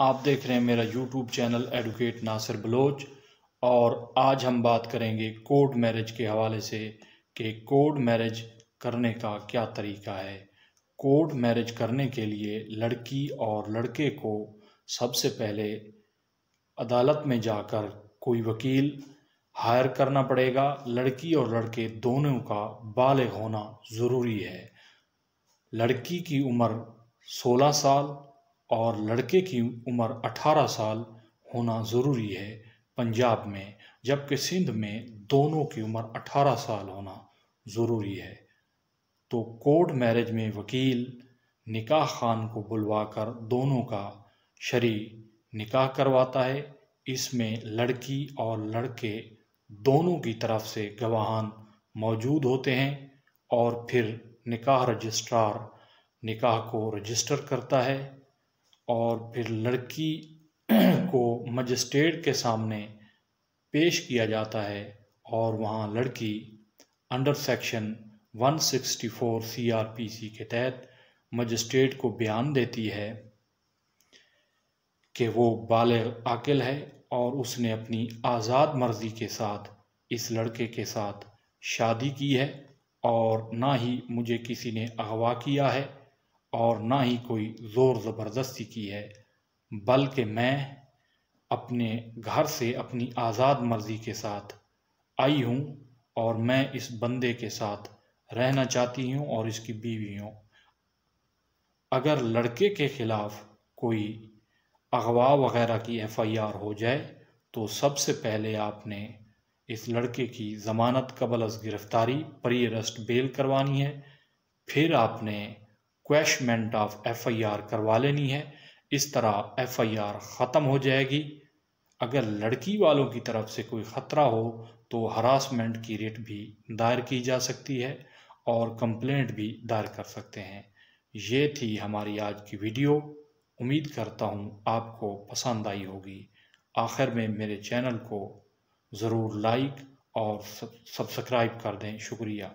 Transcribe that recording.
आप देख रहे हैं मेरा YouTube channel advocate Nasir Baloch और आज हम बात करेंगे कोर्ट मैरिज के हवाले से कि कोर्ट मैरिज करने का क्या तरीका है। कोर्ट मैरिज करने के लिए लड़की और लड़के को सबसे पहले अदालत में जाकर कोई वकील हायर करना पड़ेगा। लड़की और लड़के दोनों का बालिग होना ज़रूरी है। लड़की की उम्र 16 साल और लड़के की उम्र 18 साल होना ज़रूरी है पंजाब में, जबकि सिंध में दोनों की उम्र 18 साल होना ज़रूरी है। तो कोर्ट मैरिज में वकील निकाह खान को बुलवाकर दोनों का शरी निकाह करवाता है। इसमें लड़की और लड़के दोनों की तरफ़ से गवाहान मौजूद होते हैं और फिर निकाह रजिस्ट्रार निकाह को रजिस्टर करता है। और फिर लड़की को मजिस्ट्रेट के सामने पेश किया जाता है और वहाँ लड़की अंडर सेक्शन 164 सीआरपीसी के तहत मजिस्ट्रेट को बयान देती है कि वो बाल आकिल है और उसने अपनी आज़ाद मर्ज़ी के साथ इस लड़के के साथ शादी की है और ना ही मुझे किसी ने अगवा किया है। और ना ही कोई ज़ोर ज़बरदस्ती की है, बल्कि मैं अपने घर से अपनी आज़ाद मर्ज़ी के साथ आई हूँ और मैं इस बंदे के साथ रहना चाहती हूँ और इसकी बीवी हूँ। अगर लड़के के ख़िलाफ़ कोई अगवा वगैरह की एफआईआर हो जाए तो सबसे पहले आपने इस लड़के की ज़मानत कबल अज गिरफ़्तारी, परी अरेस्ट बेल करवानी है। फिर आपने क्वेशमेंट ऑफ़ एफआईआर करवा लेनी है। इस तरह एफआईआर ख़त्म हो जाएगी। अगर लड़की वालों की तरफ़ से कोई ख़तरा हो तो हरासमेंट की रेट भी दायर की जा सकती है और कंप्लेंट भी दायर कर सकते हैं। ये थी हमारी आज की वीडियो। उम्मीद करता हूँ आपको पसंद आई होगी। आखिर में मेरे चैनल को ज़रूर लाइक और सब्सक्राइब कर दें। शुक्रिया।